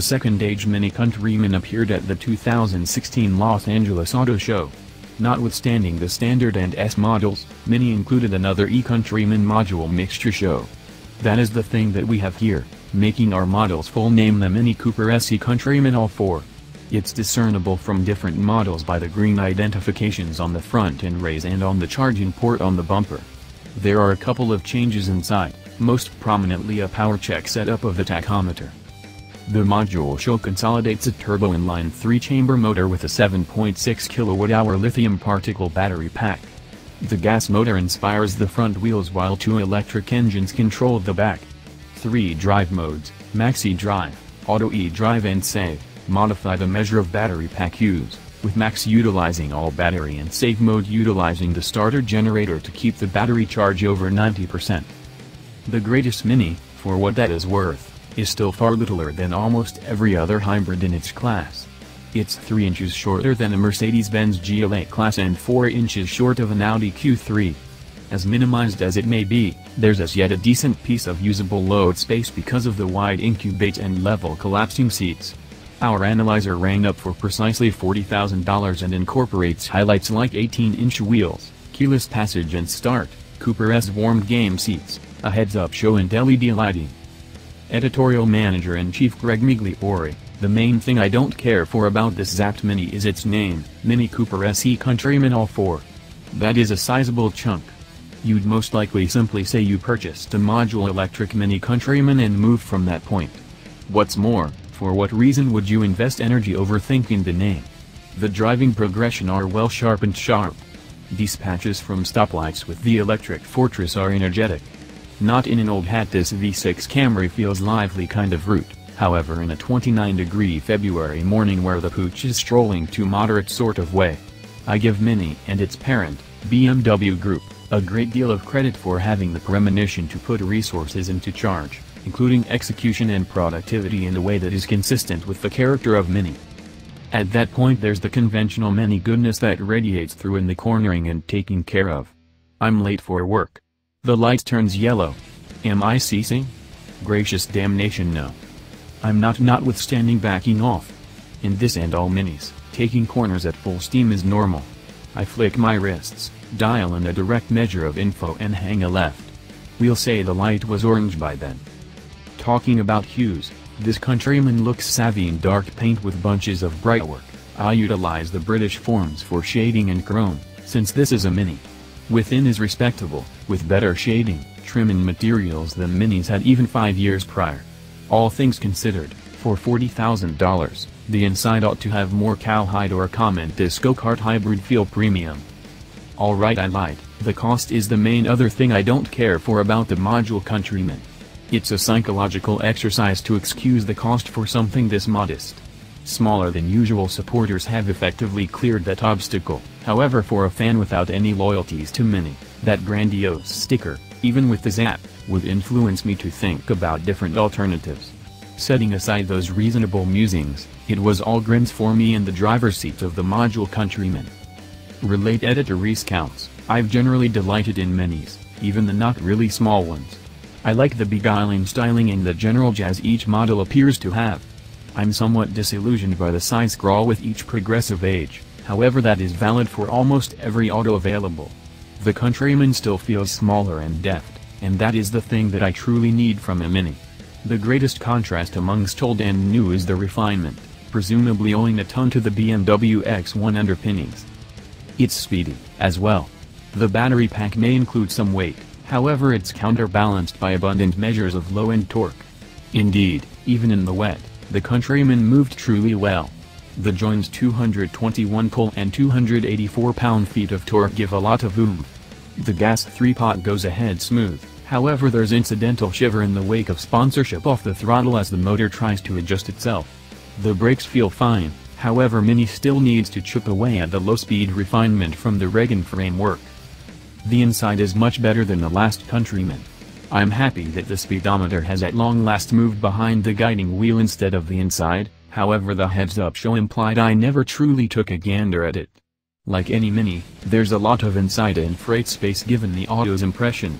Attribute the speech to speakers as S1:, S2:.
S1: The second-age Mini Countryman appeared at the 2016 Los Angeles Auto Show. Notwithstanding the standard and S models, Mini included another e-Countryman module mixture show. That is the thing that we have here, making our models full name the Mini Cooper SE Countryman All 4. It's discernible from different models by the green identifications on the front end rays and on the charging port on the bumper. There are a couple of changes inside, most prominently a power check setup of the tachometer. The module show consolidates a turbo inline 3-chamber motor with a 7.6 kWh lithium particle battery pack. The gas motor inspires the front wheels while two electric engines control the back. Three drive modes, Max eDrive, Auto E-Drive and Save modify the measure of battery pack use, with max utilizing all battery and save mode utilizing the starter generator to keep the battery charge over 90%. The greatest Mini, for what that is worth, is still far littler than almost every other hybrid in its class. It's 3 inches shorter than a Mercedes-Benz GLA class and 4 inches short of an Audi Q3. As minimized as it may be, there's as yet a decent piece of usable load space because of the wide incubate and level collapsing seats. Our analyzer rang up for precisely $40,000 and incorporates highlights like 18-inch wheels, keyless passage and start, Cooper S warmed game seats, a heads-up show and LED lighting. Editorial Manager-in-Chief Greg Migliore, the main thing I don't care for about this Zapped Mini is its name, Mini Cooper SE Countryman All 4. That is a sizable chunk. You'd most likely simply say you purchased a module electric Mini Countryman and move from that point. What's more, for what reason would you invest energy overthinking the name? The driving progression are well sharp and sharp. Dispatches from stoplights with the electric Fortress are energetic. Not in an old hat this V6 Camry feels lively kind of route, however in a 29 degree February morning where the pooch is strolling to moderate sort of way. I give Mini and its parent, BMW Group, a great deal of credit for having the premonition to put resources into charge including execution and productivity in a way that is consistent with the character of Mini. At that point there's the conventional Mini goodness that radiates through in the cornering and taking care of. I'm late for work. The light turns yellow. Am I ceasing? Gracious damnation no. I'm not notwithstanding backing off. In this and all minis, taking corners at full steam is normal. I flick my wrists, dial in a direct measure of info and hang a left. We'll say the light was orange by then. Talking about hues, this countryman looks savvy in dark paint with bunches of bright work. I utilize the British forms for shading and chrome, since this is a mini. Within is respectable, with better shading, trim and materials than minis had even five years prior. All things considered, for $40,000, the inside ought to have more cowhide or comment disco kart hybrid feel premium. Alright I lied, the cost is the main other thing I don't care for about the module countryman. It's a psychological exercise to excuse the cost for something this modest. Smaller than usual supporters have effectively cleared that obstacle, however for a fan without any loyalties to Mini, that grandiose sticker, even with the zap, would influence me to think about different alternatives. Setting aside those reasonable musings, it was all grins for me in the driver's seat of the module countryman. Relate editor recounts, I've generally delighted in minis, even the not really small ones. I like the beguiling styling and the general jazz each model appears to have. I'm somewhat disillusioned by the size scroll with each progressive age, however that is valid for almost every auto available. The Countryman still feels smaller and deft, and that is the thing that I truly need from a Mini. The greatest contrast amongst old and new is the refinement, presumably owing a ton to the BMW X1 underpinnings. It's speedy, as well. The battery pack may include some weight, However it's counterbalanced by abundant measures of low-end torque. Indeed, even in the wet, the Countryman moved truly well. The joints 221 pull and 284 pound-feet of torque give a lot of oomph. The gas 3-pot goes ahead smooth, however there's incidental shiver in the wake of sponsorship off the throttle as the motor tries to adjust itself. The brakes feel fine, however Mini still needs to chip away at the low-speed refinement from the regen framework. The inside is much better than the last Countryman. I'm happy that the speedometer has at long last moved behind the guiding wheel instead of the inside, however the heads-up show implied I never truly took a gander at it. Like any Mini, there's a lot of inside and freight space given the auto's impression,